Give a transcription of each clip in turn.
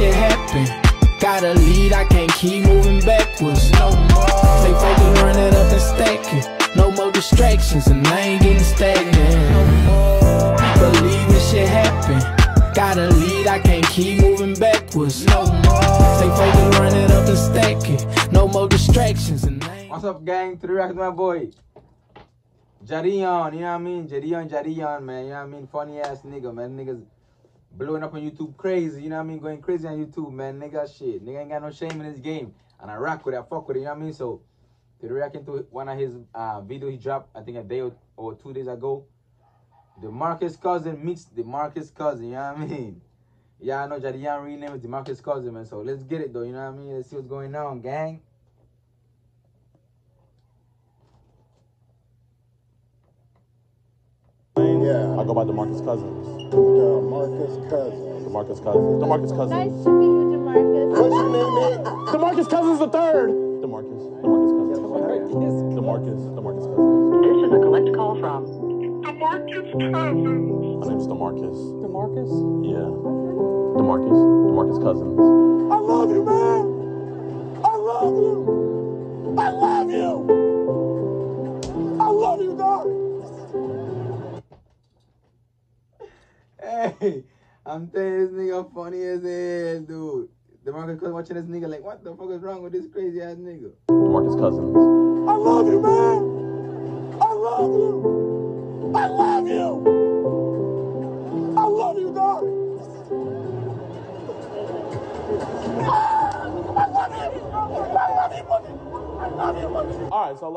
shit happen. Gotta lead, I can't keep moving backwards. No more. Stay focused, run it up and stack it. No more distractions, and I ain't getting stagnant. No more. Believe this shit happen. Gotta lead, I can't keep moving backwards. No more. Stay focused, run it up and stack it. No more distractions, and I ain't What's up, gang? Three Racks, my boy. Jarion, you know what I mean? Jarion, Jarion, man. You know what I mean? Funny ass nigga, man. Niggas blowing up on YouTube crazy, you know what I mean? Going crazy on YouTube, man. Nigga shit. Nigga ain't got no shame in this game. And I rock with it, I fuck with it, you know what I mean? So, to reacting to one of his uh, video he dropped, I think a day or, or two days ago. DeMarcus cousin meets DeMarcus cousin, you know what I mean? Yeah, I know Jidion rename is DeMarcus cousin, man. So let's get it though, you know what I mean? Let's see what's going on, gang. Yeah. I go by DeMarcus Cousins. The Marcus Cousins. DeMarcus Cousins. DeMarcus Cousins. Nice to meet you, Demarcus. What's your name, man? DeMarcus Cousins the third. DeMarcus. DeMarcus Cousins. DeMarcus. DeMarcus Cousins. This is a collect call from DeMarcus Cousins. My name's DeMarcus. Demarcus? Yeah. DeMarcus. DeMarcus Cousins. I love you, man. I'm telling you, this nigga funny as hell, dude. DeMarcus cousin watching this nigga like, what the fuck is wrong with this crazy ass nigga? DeMarcus Cousins. I love you, man.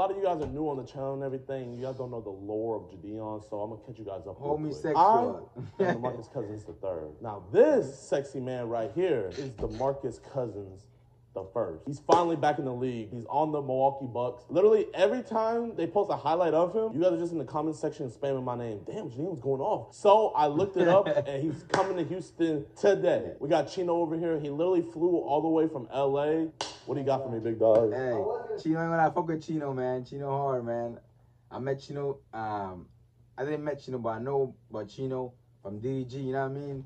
Lot of you guys are new on the channel and everything. You guys don't know the lore of Jidion, so I'm gonna catch you guys up. Homosexual. I am DeMarcus Cousins the third. Now this sexy man right here is DeMarcus Cousins the first. He's finally back in the league. He's on the Milwaukee Bucks. Literally every time they post a highlight of him, you guys are just in the comment section spamming my name. Damn, Jidion's going off. So I looked it up, and he's coming to Houston today. We got Chino over here. He literally flew all the way from LA. What do you got for me, big dog? Hey, Chino ain't gonna fuck with Chino, man. Chino hard, man. I met Chino, um, I didn't met Chino, but I know about Chino from DDG, you know what I mean?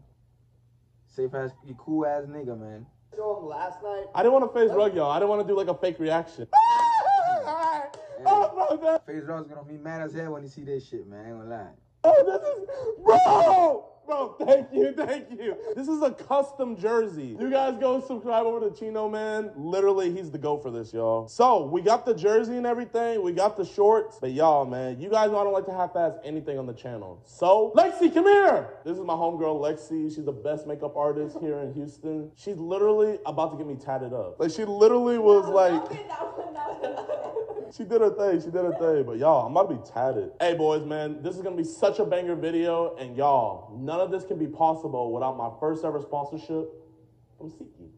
Safe ass, he cool ass nigga, man. Show him last night. I didn't want to face rug, y'all. I didn't want to do like a fake reaction. oh, bro, that- Face Ross gonna be mad as hell when he see this shit, man. I ain't gonna lie. oh, this is, bro, bro. Thank you, thank you. This is a custom jersey. You guys go subscribe over to Chino, man. Literally, he's the go for this, y'all. So we got the jersey and everything. We got the shorts, but y'all, man, you guys know I don't like to half-ass anything on the channel. So Lexi, come here. This is my homegirl, Lexi. She's the best makeup artist here in Houston. She's literally about to get me tatted up. Like she literally was like. She did her thing. She did her thing. But y'all, I'm about to be tatted. Hey, boys, man, this is gonna be such a banger video, and y'all, none of this can be possible without my first ever sponsorship from SeatGeek.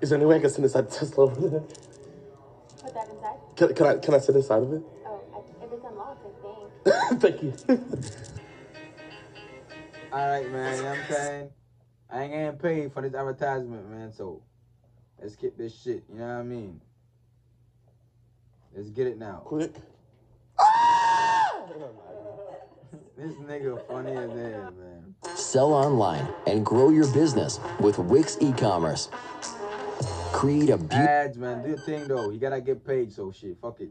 Is there any way I can sit inside the Tesla over there? Put that inside. Can, can I can I sit inside of it? Oh, I, if it's unlocked, I think. Thank you. Alright, man, you know what I'm saying? I ain't getting paid for this advertisement, man, so let's get this shit, you know what I mean? Let's get it now. Quick. This nigga funny as hell, man. Sell online and grow your business with Wix e-commerce. Create a beautiful Ads, man, do your thing though. You gotta get paid, so shit, fuck it.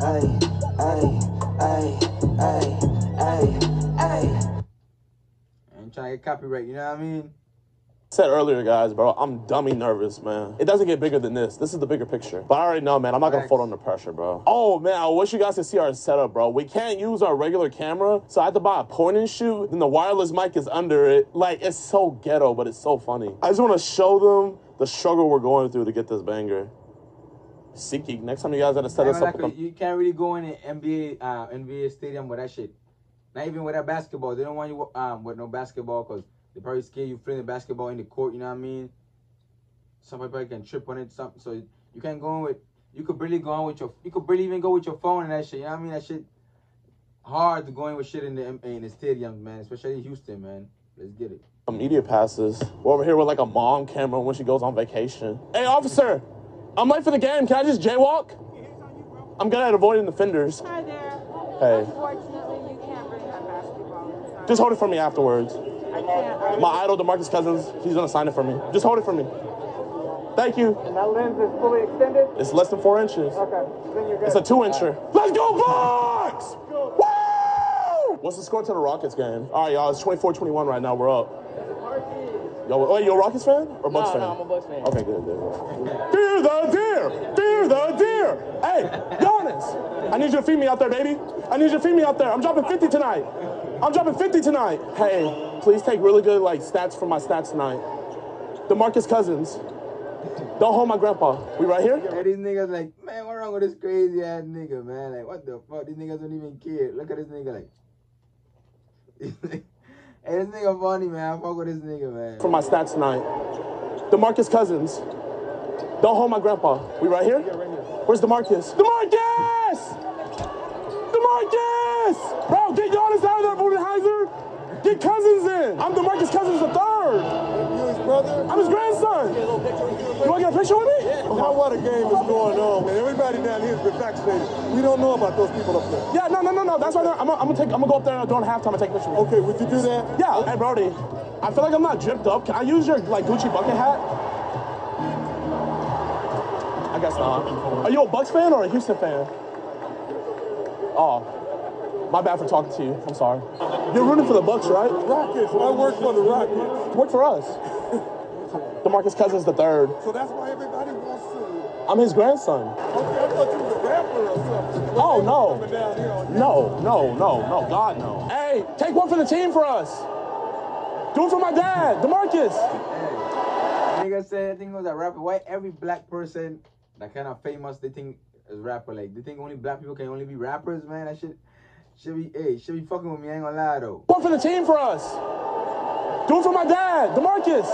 Ay, ay, ay, ay, ay, ay. I ain't trying to get copyright, you know what I mean? Said earlier, guys, bro, I'm dummy nervous, man. It doesn't get bigger than this. This is the bigger picture. But I already know, man, I'm not gonna fold under pressure, bro. Oh, man, I wish you guys could see our setup, bro. We can't use our regular camera, so I had to buy a point and shoot, then the wireless mic is under it. Like, it's so ghetto, but it's so funny. I just wanna show them the struggle we're going through to get this banger. SeatGeek, next time you guys gotta set us up gonna lie, with 'cause you can't really go in the NBA uh, NBA stadium with that shit. Not even with that basketball. They don't want you um with no basketball because they probably scare you fling the basketball in the court. You know what I mean? Some people can trip on it. Something so you can't go in with. You could barely go on with your. You could barely even go with your phone and that shit. You know what I mean? That shit hard to go in with shit in the in the stadiums, man. Especially Houston, man. Let's get it. Um, media passes. We're over here with like a mom camera when she goes on vacation. Hey, officer, I'm late for the game. Can I just jaywalk? I'm good at avoiding the fenders. Hi there. Hey. Unfortunately, you can't bring that basketball inside. Just hold it for me afterwards. Can't. My idol, DeMarcus Cousins, he's gonna sign it for me. Just hold it for me. Thank you. And that lens is fully extended? It's less than four inches. Okay, then you're good. It's a two incher. Let's go, Bucks! Woo! What's the score to the Rockets game? All right, y'all. It's 24-21 right now. We're up. Yo, wait, you a Rockets fan or Bucks fan? no, I'm a Bucks fan. Okay, good, good, good. Fear the deer! Fear the deer! Hey, Giannis, I need you to feed me out there, baby. I need you to feed me out there. I'm dropping 50 tonight. I'm dropping 50 tonight. Hey, please take really good like stats from my stats tonight. DeMarcus Cousins. Don't hold my grandpa. We right here? And these niggas like, man, what wrong with this crazy ass nigga, man? Like, what the fuck? These niggas don't even care. Look at this nigga like. hey, this nigga funny, man. I fuck with this nigga, man. from my stats tonight. DeMarcus Cousins. Don't hold my grandpa. We right here? Where's DeMarcus? DeMarcus! DeMarcus! Bro, get Giannis out of there, Budenholzer! Get Cousins in! I'm DeMarcus Cousins the third! You his brother? I'm his grandson! You wanna get a picture with me? Now what a game is going on, man. Everybody down here has been vaccinated. We don't know about those people up there. Yeah, no, no, no, no. That's why I'm gonna, I'm gonna take. I'm gonna go up there during halftime and take a picture. Okay, would you do that? Yeah. Hey, Brody. I feel like I'm not dripped up. Can I use your like Gucci bucket hat? I guess not. Are you a Bucks fan or a Houston fan? Oh, my bad for talking to you. I'm sorry. You're rooting for the Bucks, right? Rockets. I work for the Rockets. Work for us. DeMarcus Cousins the third. So that's why everybody wants to. I'm his grandson. Okay, I thought you was a rapper or something. Oh no. Coming down here on No, no, no, no, God no. Hey, take one for the team for us. Do it for my dad, DeMarcus. Nigga said, I think it was a rapper. Why every black person that kind of famous, they think is rapper? Like, they think only black people can only be rappers, man? That shit should be, hey, should be fucking with me. I ain't gonna lie, though. One for the team for us. Do it for my dad, DeMarcus.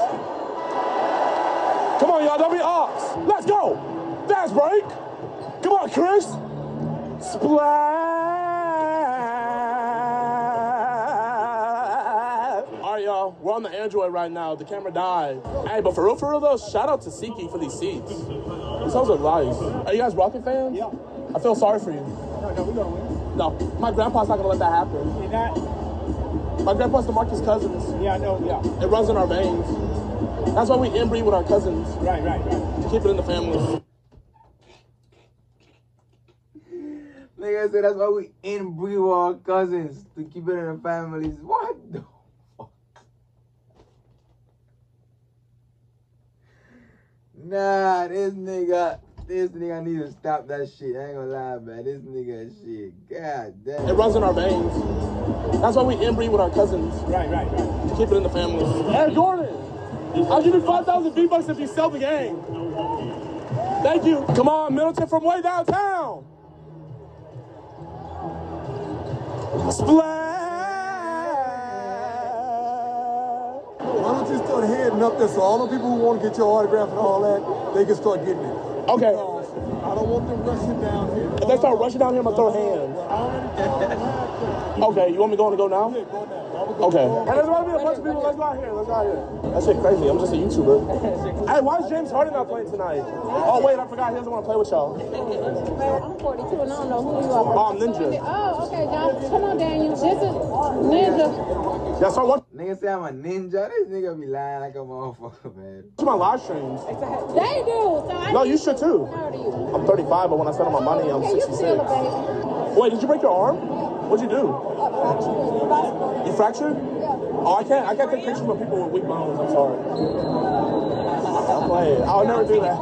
Come on, y'all, don't be ops. Let's go. Fast break. Come on, Chris. Splash. All right, y'all. We're on the Android right now. The camera died. Hey, but for real, for real though, shout out to SeatGeek for these seats. These hoes are nice. Are you guys Rocket fans? Yeah. I feel sorry for you. No, no, we're gonna win. No, my grandpa's not gonna let that happen. You're not? My grandpa's the DeMarcus Cousins. Yeah, I know, yeah. It runs in our veins. That's why we inbreed with our cousins Right, right, right. to keep it in the family. Like I said that's why we inbreed with our cousins to keep it in the families. What the fuck? Nah, this nigga, this nigga need to stop that shit. I ain't gonna lie, man. This nigga shit. God damn. It runs in our veins. That's why we inbreed with our cousins Right, right, right. to keep it in the family. Hey, Jordan, I'll give you 5,000 V-Bucks if you sell the game. Thank you. Come on, Middleton from way downtown. Splash. Why don't you start heading up there so all the people who want to get your autograph and all that, they can start getting it. Okay. I don't want them rushing down here. If they start rushing down here, I'm gonna throw hands. Okay, you want me going to go now? Okay. Hey, there's about to be a bunch of people. Let's go out here. Let's go out here. That shit crazy. I'm just a YouTuber. hey, why is James Harden not playing tonight? Oh wait, I forgot. He doesn't want to play with y'all. I'm 42 and I don't know who you are. Oh, I'm Ninja. Oh, okay, John. Come on, Daniel. This is Ninja. Yeah, so what? Nigga say I'm a ninja. This nigga be lying like a motherfucker, man. To my live streams. They do. So I No, you should too. How old are you? I'm 35, but when I spend all my money, I'm Okay, 66. still a baby. Wait, did you break your arm? What'd you do? Oh, you fractured? Oh, I can't. I can't take pictures of people with weak bones. I'm sorry. I'm playing. I'll never do that.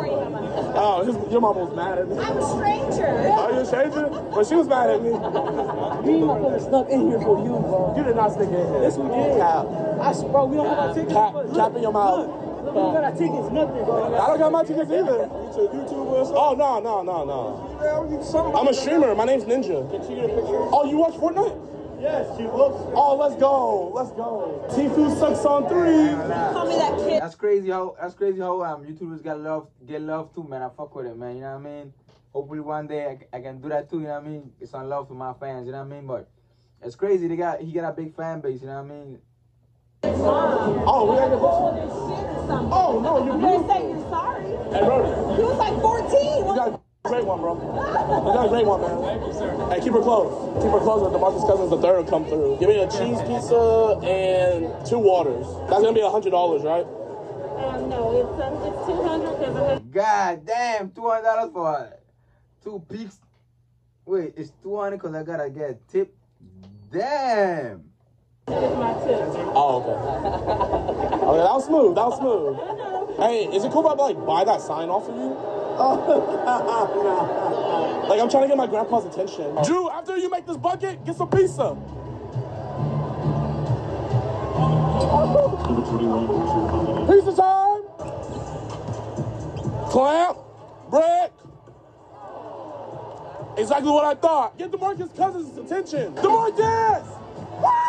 Oh, his, your mama was mad at me. I'm a stranger. Oh, you a stranger? But she was mad at me. Me ain't gonna put stuff in here for you, bro. You did not sneak in here. Yes, we did. Cap. I s- bro, we don't have our tickets. Cap, Look, cap in your mouth. Look, look, we don't got our tickets, nothing, bro. I don't got my tickets either. You YouTube or something? Oh, no, no, no, no. Something I'm a streamer. My name's Ninja. Can you get a picture? Oh, you watch Fortnite? Yes, you look. Oh, let's go. Let's go. Tfue sucks on three. Call me that kid. That's crazy how that's crazy how um YouTubers got love get love too, man. I fuck with it, man. You know what I mean? Hopefully one day I, I can do that too. You know what I mean? It's on love for my fans. You know what I mean? But it's crazy. They got he got a big fan base. You know what I mean? Oh, we gotta get Oh, no, you're They beautiful. say you're sorry. Hey, Brody. You was like 14. You What? got Great one, bro. You got a great one, man. Thank you, sir. Hey, keep her close. Keep her close. When DeMarcus Cousins the third come through. Give me a cheese pizza and two waters. That's gonna be a hundred dollars, right? Um, no, it's um, it's two hundred because I have God damn, two hundred dollars for two peaks. Wait, it's two hundred because I gotta get a tip. Damn. My tip. Oh, okay. okay, that was smooth. That was smooth. Hey, is it cool if I like buy that sign off of you? Like I'm trying to get my grandpa's attention. Jrue, after you make this bucket, get some pizza. Pizza time. Clamp, brick. Exactly what I thought. Get DeMarcus Cousins' attention. DeMarcus! Woo!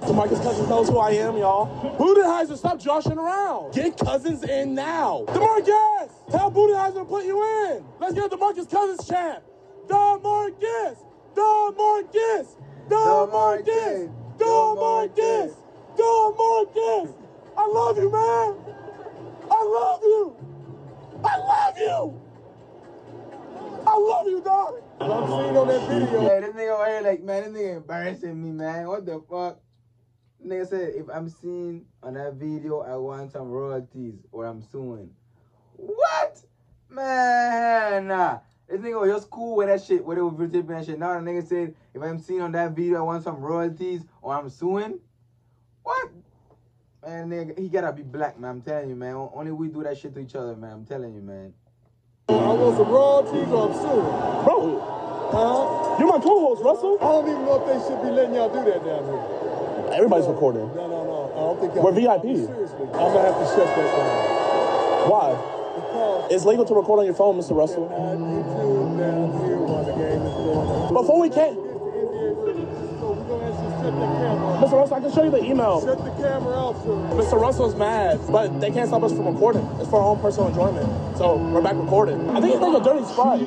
DeMarcus! DeMarcus Cousins knows who I am, y'all. Budenholzer, stop joshing around. Get Cousins in now. DeMarcus! Tell Budenholzer to put you in. Let's get a DeMarcus Cousins chant. DeMarcus! DeMarcus! DeMarcus! DeMarcus! DeMarcus! I love you, man. I love you. I love you. I love you, dog. I'm seeing on that video. Yeah, this nigga over here like, man, this nigga embarrassing me, man. What the fuck? Nigga said, if I'm seen on that video, I want some royalties or I'm suing. What? Man, nah. This nigga was just cool with that shit, where they were videotaping that shit. Now the nigga said, if I'm seen on that video, I want some royalties or I'm suing. What? Man, nigga, he gotta be black, man. I'm telling you, man. Only we do that shit to each other, man. I'm telling you, man. I want some royalties or I'm suing. Bro, Huh? you're my co-host, Russell. I don't even know if they should be letting y'all do that down here. Everybody's recording. No, no, no. I don't think We're VIP. Seriously. I'm gonna have to shut that down. Why? Because It's legal to record on your phone, Mr. Russell. I YouTube down here while the game is going. Before we can, It's the NBA regulation, so we're gonna actually shut the camera off. Mr. Russell, I can show you the email. Shut the camera off, sir. Mr. Russell's mad, but they can't stop us from recording. It's for our own personal enjoyment. So we're back recording. I think it's like a dirty sprite.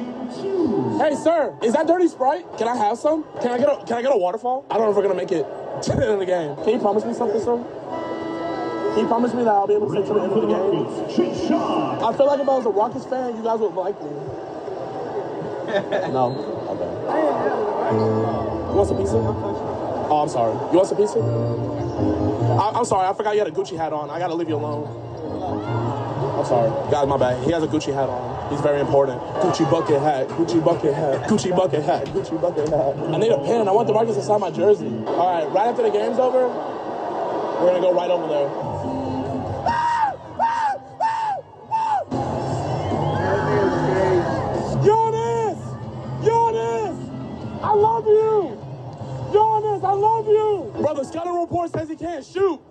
Hey, sir, is that dirty sprite? Can I have some? Can I get a Can I get a waterfall? I don't know if we're gonna make it to the end of the game. Can you promise me something, sir? Can you promise me that I'll be able to stay to the end of the game? I feel like if I was a Rockets fan, you guys would like me. no. Okay. You want some pizza? Oh, I'm sorry. You want some pizza? I, I'm sorry. I forgot you had a Gucci hat on. I gotta leave you alone. I'm sorry. Guys, my bad. He has a Gucci hat on. He's very important. Gucci bucket hat. Gucci bucket hat. Gucci bucket hat. Gucci bucket hat. I need a pen. I want DeMarcus to sign my jersey. All right. Right after the game's over, we're gonna go right over there. Giannis! Giannis! I love you! Giannis, I love you! Bro, scouting report says he can't shoot.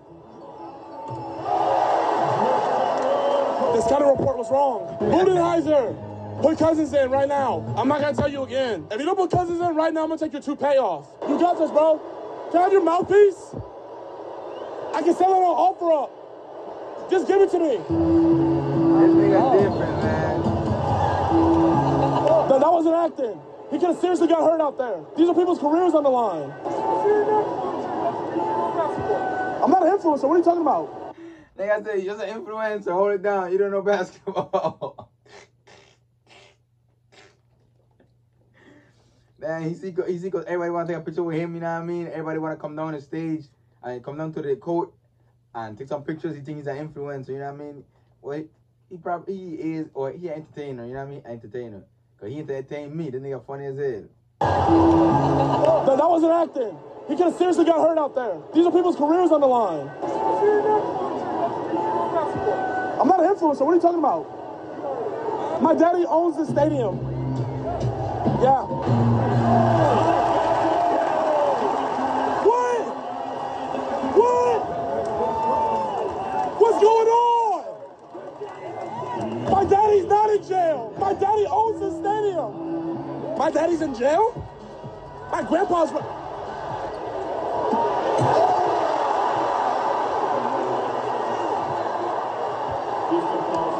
The scouting report was wrong. Budenholzer, put Cousins in right now. I'm not gonna tell you again. If you don't put Cousins in right now, I'm gonna take your toupee off. You got this, bro. Can I have your mouthpiece? I can sell it on OfferUp. Just give it to me. This nigga oh. different, man. No, that wasn't acting. He could have seriously got hurt out there. These are people's careers on the line. I'm not an influencer. What are you talking about? Nigga said, you're just an influencer. Hold it down. You don't know basketball. Man, he's see, he see, cause everybody want to take a picture with him. You know what I mean? Everybody want to come down the stage and come down to the court and take some pictures. He thinks he's an influencer. You know what I mean? Well, he, he probably he is, or he an entertainer. You know what I mean? Entertainer. Cause he entertained me. This nigga funny as hell. No, that wasn't acting. He could have seriously got hurt out there. These are people's careers on the line. I'm not an influencer. What are you talking about? My daddy owns the stadium. Yeah. What? What? What's going on? My daddy's not in jail. My daddy owns the stadium. My daddy's in jail? My grandpa's.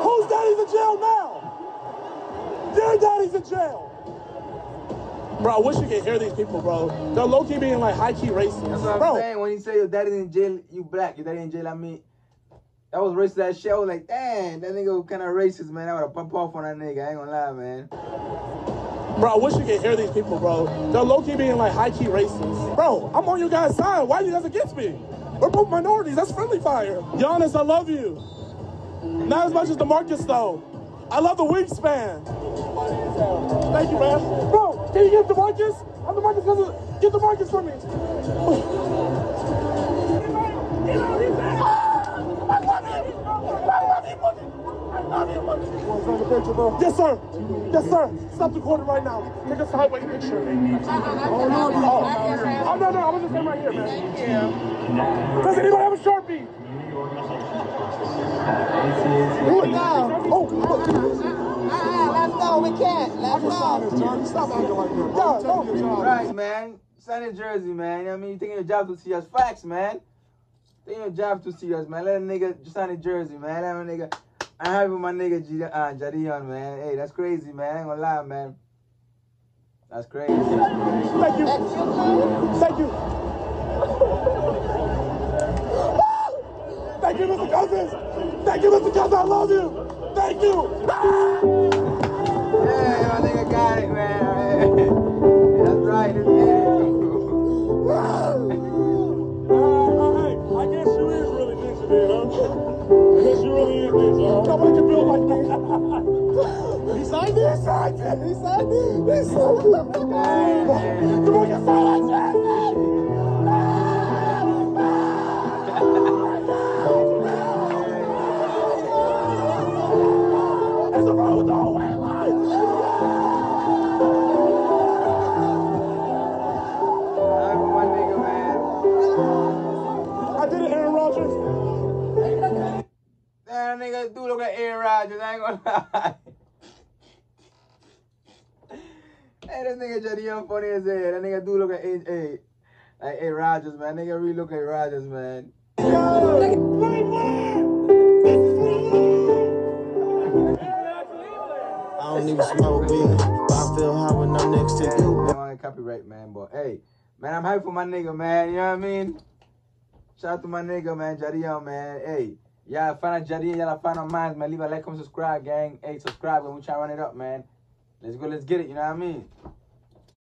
Whose daddy's in jail now? Your daddy's in jail. Bro, I wish you could hear these people, bro. They're low key being like high key racist. That's what I'm bro, saying. When you say your daddy's in jail, you black. Your daddy in jail, I mean, That was racist as shit. I was like, damn, that nigga was kind of racist, man. I would have pumped off on that nigga. I ain't gonna lie, man. Bro, I wish you could hear these people, bro. They're low key being like high key racist. Bro, I'm on your guys' side. Why are you guys against me? We're both minorities. That's friendly fire. Giannis, I love you. Not as much as DeMarcus, though. I love the wingspan. Thank you, man. Bro, can you get DeMarcus? I'm DeMarcus cousin. Get DeMarcus for me. Yes, sir. Yes, sir. Stop recording right now. Take a sideways picture. Oh, no, no. Oh, no, no. I was just saying right here, man. Does anybody have a Sharpie? Do it now. Oh, Oh, let's go. We can't. Let's go. Stop acting like that. Yeah, no. Right, man. Sign in Jersey, man. You know what I mean? You taking your job to see us. Facts, man. Taking your job to see us, man. Let a nigga just sign in Jersey, man. Let a nigga. I'm happy with my nigga G- uh, Jidion, man. Hey, that's crazy, man. I ain't gonna lie, man. That's crazy. Thank you. Thank you. Thank you, Mr. Cousins. Thank you, Mr. Cousins. I love you. Thank you. Yeah, my nigga got it, man. That's right. That's it. I guess you is really ninja then, huh? I guess you really is ninja. Nobody can build like that. he signed it? He signed it. He signed it. He signed it. Come on, you signed it. Do look at Aaron Rodgers. I ain't gonna lie. hey, this nigga Jidion funny as hell. That nigga do look at A. A. Like A. Rodgers, man. Nigga really look at Rodgers, man. I don't even smoke weed, but I feel high when I'm next to Yeah, you. I don't want copyright, man. But hey, man, I'm hyped for my nigga, man. You know what I mean? Shout out to my nigga, man, Jidion, man. Hey, y'all find out Jidion, y'all mine, man. Leave a like, comment, subscribe, gang. Hey, subscribe, and we try to run it up, man. Let's go, let's get it. You know what I mean?